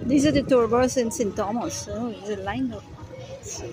These are the tour bus in St. Thomas. Oh, there's a line up. So